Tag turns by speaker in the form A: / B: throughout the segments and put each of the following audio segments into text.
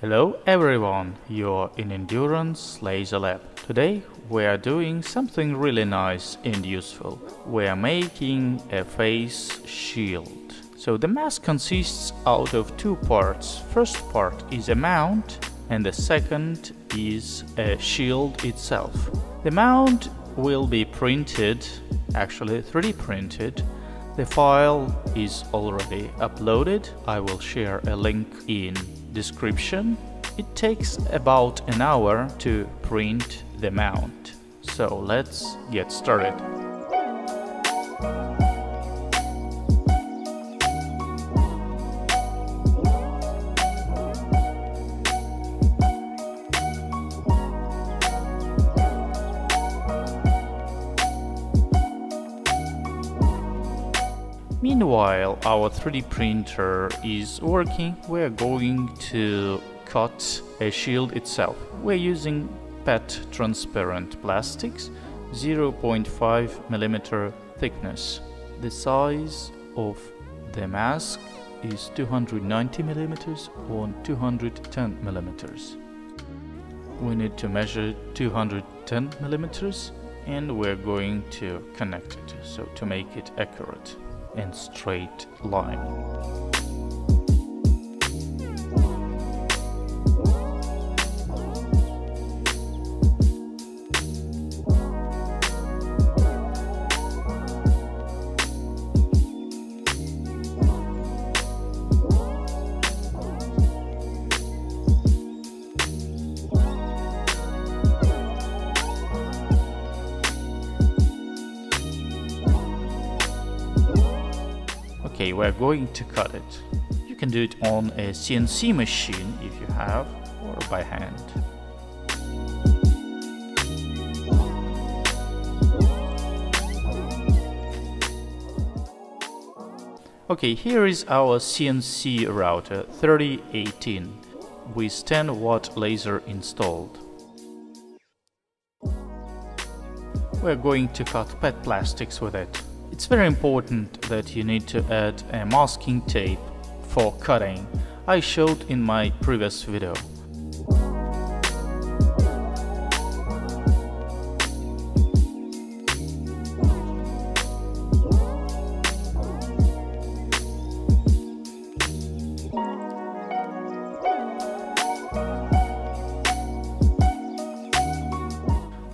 A: Hello everyone, you're in Endurance Laser Lab. Today we are doing something really nice and useful. We are making a face shield. So the mask consists out of two parts. First part is a mount and the second is a shield itself. The mount will be printed, actually 3D printed. The file is already uploaded. I will share a link in description. It takes about an hour to print the mount. So let's get started. Meanwhile, our 3D printer is working. We're going to cut a shield itself. We're using PET transparent plastics, 0.5 millimeter thickness. The size of the mask is 290 millimeters on 210 millimeters. We need to measure 210 millimeters and we're going to connect it so to make it accurate and straight line. Okay, we're going to cut it. You can do it on a CNC machine if you have, or by hand. Okay, here is our CNC router 3018 with 10 watt laser installed. We're going to cut PET plastics with it. It's very important that you need to add a masking tape for cutting. I showed in my previous video.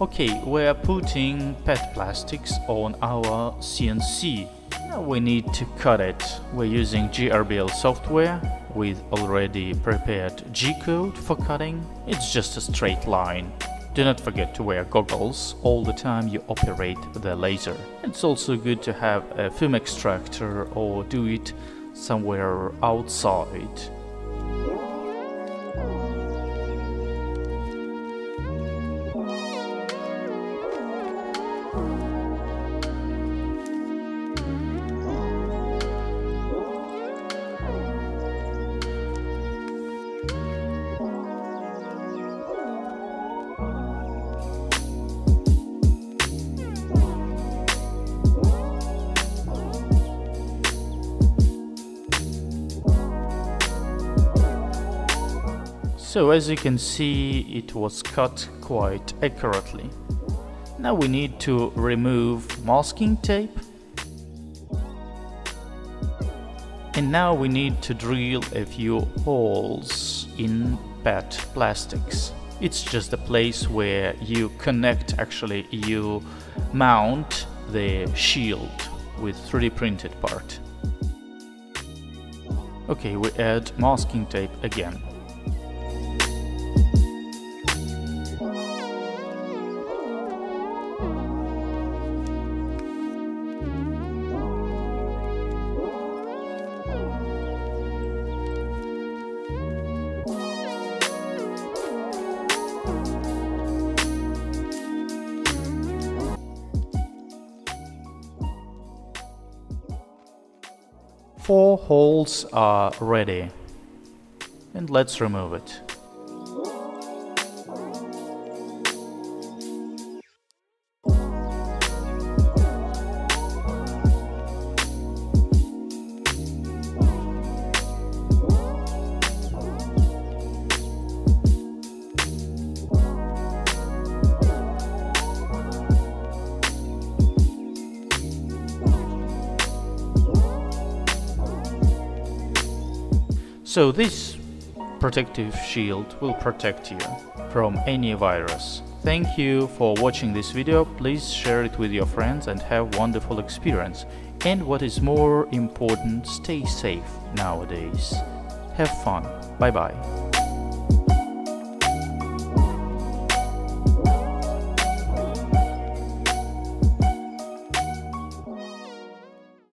A: Okay, we're putting PET plastics on our CNC. Now we need to cut it. We're using GRBL software with already prepared G-code for cutting. It's just a straight line. Do not forget to wear goggles all the time you operate the laser. It's also good to have a film extractor or do it somewhere outside So as you can see it was cut quite accurately. Now we need to remove masking tape. And now we need to drill a few holes in PET plastics. It's just a place where you connect actually you mount the shield with 3D printed part. Okay, we add masking tape again. Four holes are ready. And let's remove it. So this protective shield will protect you from any virus. Thank you for watching this video, please share it with your friends and have wonderful experience. And what is more important, stay safe nowadays. Have fun. Bye bye.